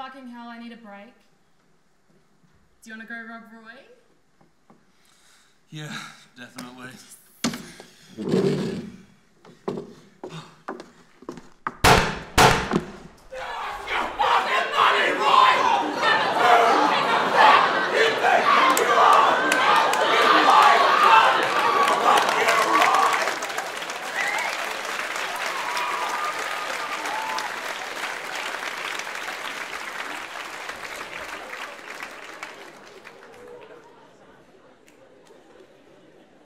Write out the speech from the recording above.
Fucking hell, I need a break. Do you want to go Rob Roy? Yeah, definitely.